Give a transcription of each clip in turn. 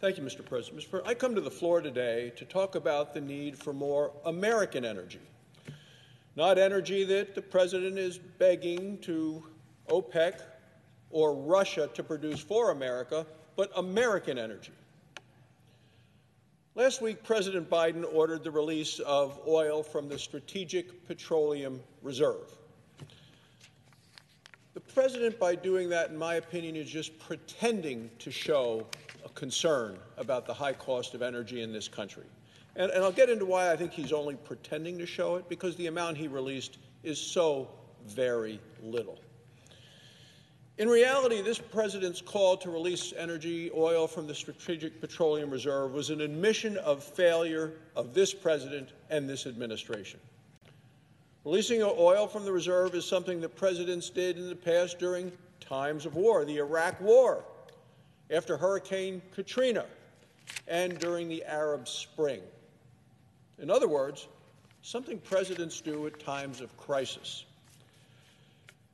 Thank you, Mr. President. Mr. President, I come to the floor today to talk about the need for more American energy, not energy that the President is begging to OPEC or Russia to produce for America, but American energy. Last week, President Biden ordered the release of oil from the Strategic Petroleum Reserve. The president, by doing that, in my opinion, is just pretending to show concern about the high cost of energy in this country. And, and, I'll get into why I think he's only pretending to show it, because the amount he released is so very little. In reality, this president's call to release energy oil from the Strategic Petroleum Reserve was an admission of failure of this president and this administration. Releasing oil from the reserve is something that presidents did in the past during times of war, the Iraq War, after Hurricane Katrina, and during the Arab Spring. In other words, something presidents do at times of crisis.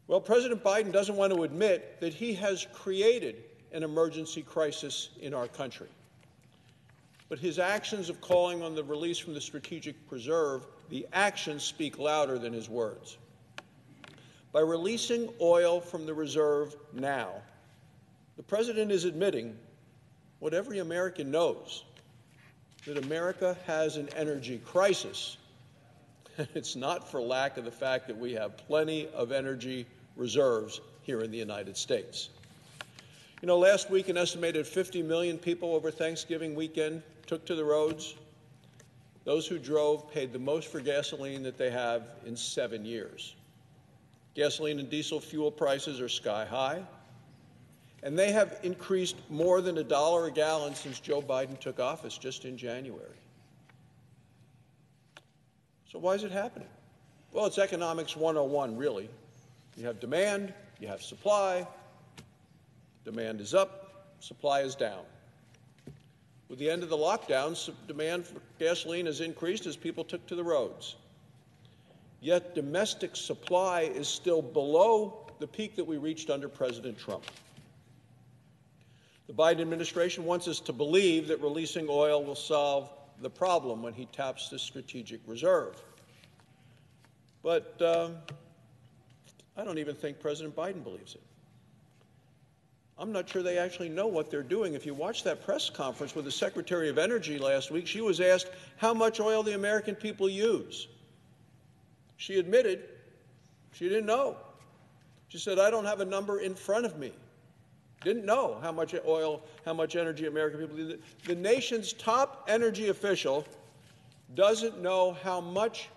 Well, President Biden doesn't want to admit that he has created an emergency crisis in our country. But his actions of calling on the release from the strategic preserve, the actions speak louder than his words. By releasing oil from the reserve now, the president is admitting what every American knows that America has an energy crisis And it's not for lack of the fact that we have plenty of energy reserves here in the United States. You know, last week, an estimated 50 million people over Thanksgiving weekend took to the roads. Those who drove paid the most for gasoline that they have in seven years. Gasoline and diesel fuel prices are sky high, and they have increased more than a dollar a gallon since Joe Biden took office just in January. So, why is it happening? Well, it's economics 101, really. You have demand, you have supply. Demand is up, supply is down. With the end of the lockdown, demand for gasoline has increased as people took to the roads. Yet domestic supply is still below the peak that we reached under President Trump. The Biden administration wants us to believe that releasing oil will solve the problem when he taps the strategic reserve. But um, I don't even think President Biden believes it. I'm not sure they actually know what they're doing. If you watch that press conference with the Secretary of Energy last week, she was asked how much oil the American people use. She admitted she didn't know. She said, I don't have a number in front of me. Didn't know how much oil, how much energy American people. The nation's top energy official doesn't know how much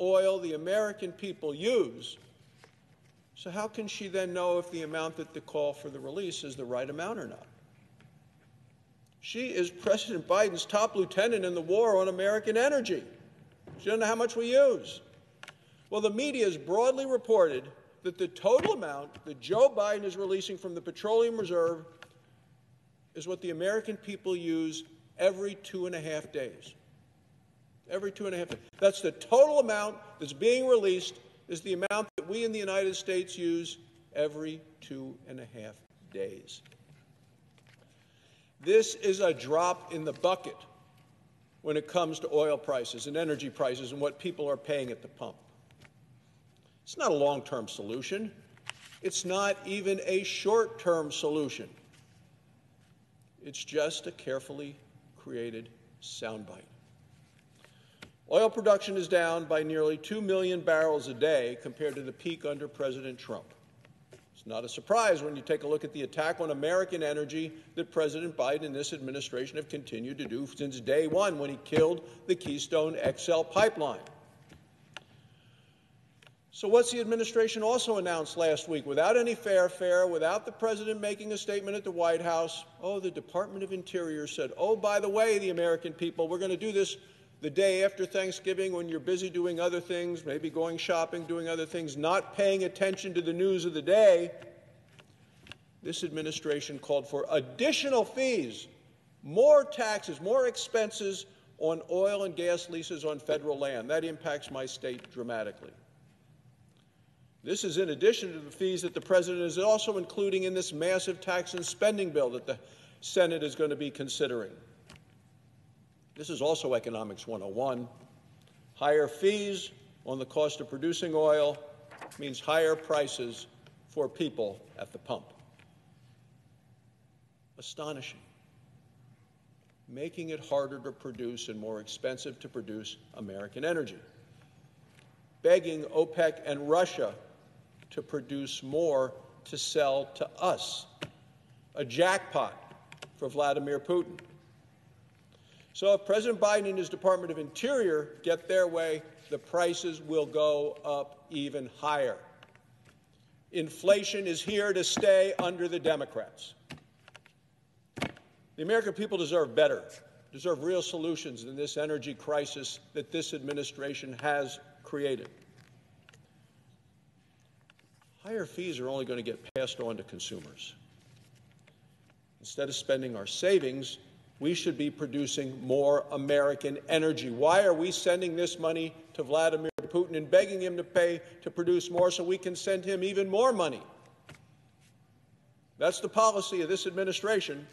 oil the American people use. So, how can she then know if the amount that the call for the release is the right amount or not? She is President Biden's top lieutenant in the war on American energy. She doesn't know how much we use. Well, the media has broadly reported that the total amount that Joe Biden is releasing from the petroleum reserve is what the American people use every two and a half days. Every two and a half days. That's the total amount that's being released is the amount that we in the United States use every two and a half days. This is a drop in the bucket when it comes to oil prices and energy prices and what people are paying at the pump. It's not a long term solution. It's not even a short term solution. It's just a carefully created soundbite. Oil production is down by nearly 2 million barrels a day compared to the peak under President Trump. It's not a surprise when you take a look at the attack on American energy that President Biden and this administration have continued to do since day one when he killed the Keystone XL pipeline. So, what's the administration also announced last week? Without any fanfare, without the president making a statement at the White House, oh, the Department of Interior said, oh, by the way, the American people, we're going to do this the day after Thanksgiving when you're busy doing other things, maybe going shopping, doing other things, not paying attention to the news of the day. This administration called for additional fees, more taxes, more expenses on oil and gas leases on federal land. That impacts my state dramatically. This is in addition to the fees that the president is also including in this massive tax and spending bill that the Senate is going to be considering. This is also Economics 101. Higher fees on the cost of producing oil means higher prices for people at the pump. Astonishing. Making it harder to produce and more expensive to produce American energy. Begging OPEC and Russia to produce more to sell to us. A jackpot for Vladimir Putin. So if President Biden and his Department of Interior get their way, the prices will go up even higher. Inflation is here to stay under the Democrats. The American people deserve better, deserve real solutions than this energy crisis that this administration has created. Higher fees are only going to get passed on to consumers. Instead of spending our savings, we should be producing more American energy. Why are we sending this money to Vladimir Putin and begging him to pay to produce more so we can send him even more money? That's the policy of this administration.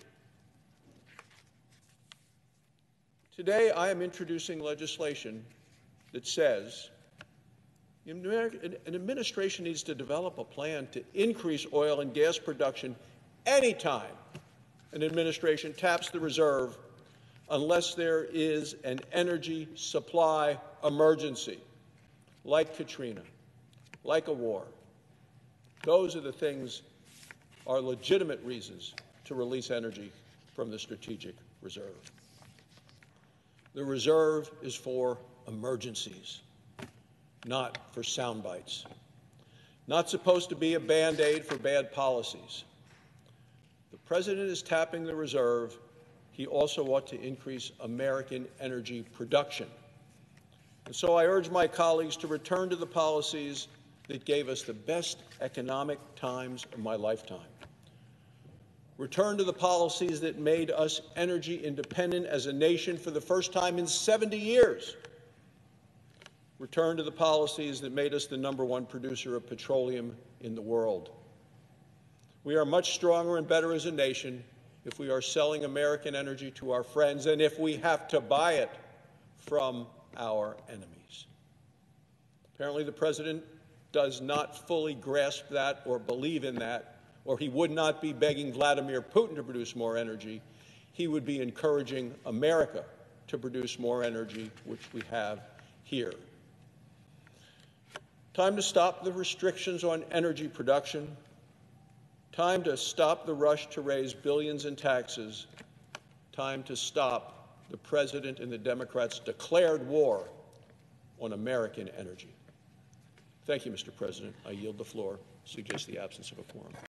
Today, I am introducing legislation that says an administration needs to develop a plan to increase oil and gas production anytime an administration taps the reserve unless there is an energy supply emergency, like Katrina, like a war. Those are the things, are legitimate reasons to release energy from the strategic reserve. The reserve is for emergencies, not for sound bites. Not supposed to be a band aid for bad policies. The president is tapping the reserve. He also ought to increase American energy production. And so I urge my colleagues to return to the policies that gave us the best economic times of my lifetime. Return to the policies that made us energy independent as a nation for the first time in 70 years. Return to the policies that made us the number one producer of petroleum in the world. We are much stronger and better as a nation if we are selling American energy to our friends and if we have to buy it from our enemies. Apparently, the president does not fully grasp that or believe in that, or he would not be begging Vladimir Putin to produce more energy. He would be encouraging America to produce more energy, which we have here. Time to stop the restrictions on energy production Time to stop the rush to raise billions in taxes. Time to stop the president and the Democrats' declared war on American energy. Thank you, Mr. President. I yield the floor. Suggest the absence of a quorum.